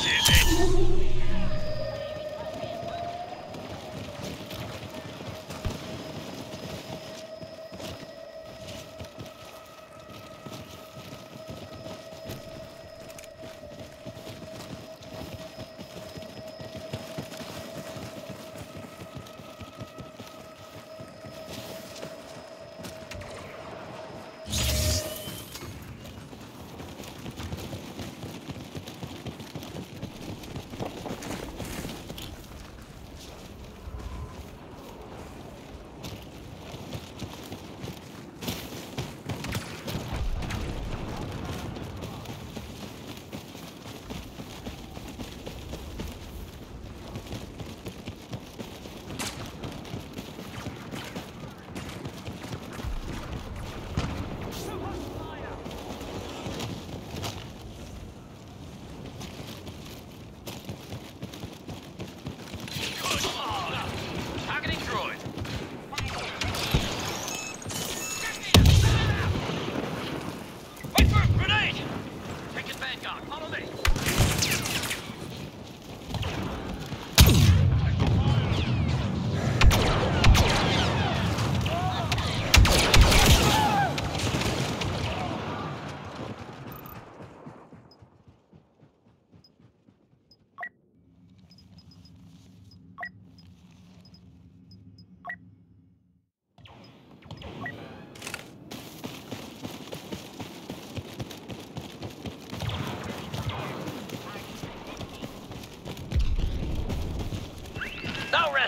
This is it.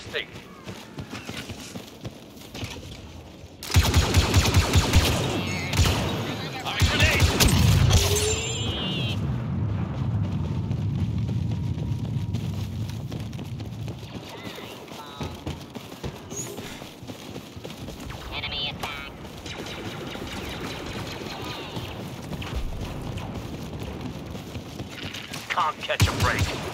Now resting. Throwing grenade. Enemy attack. Can't catch a break.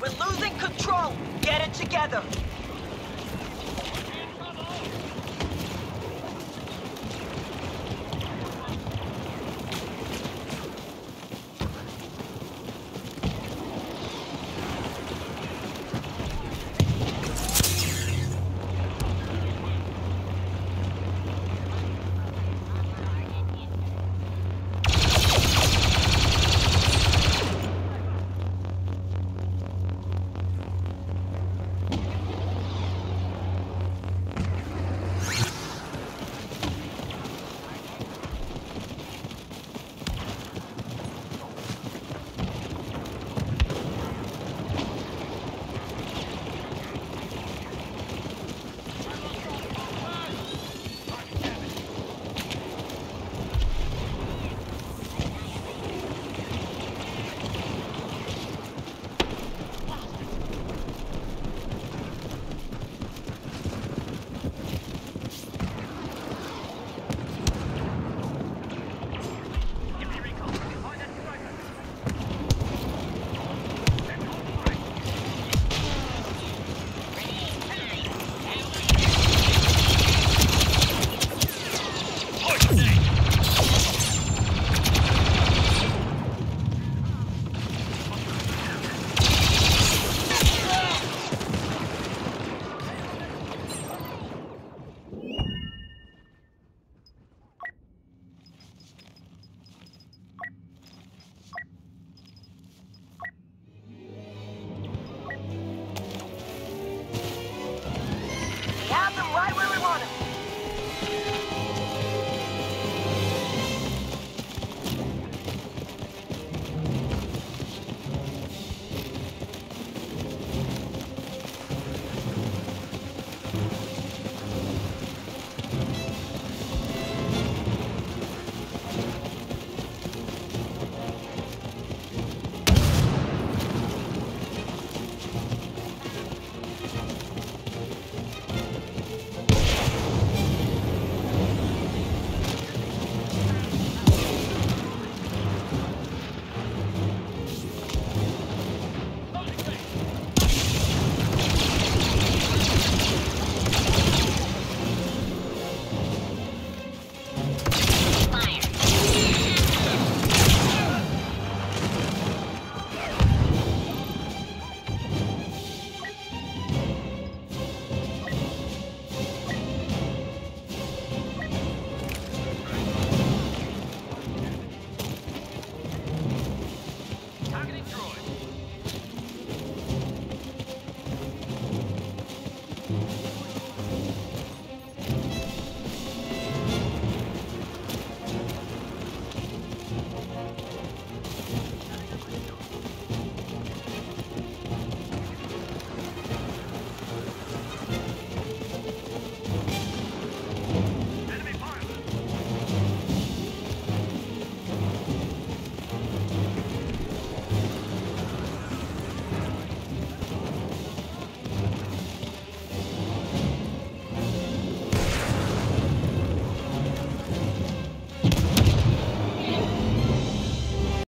We're losing control. Get it together.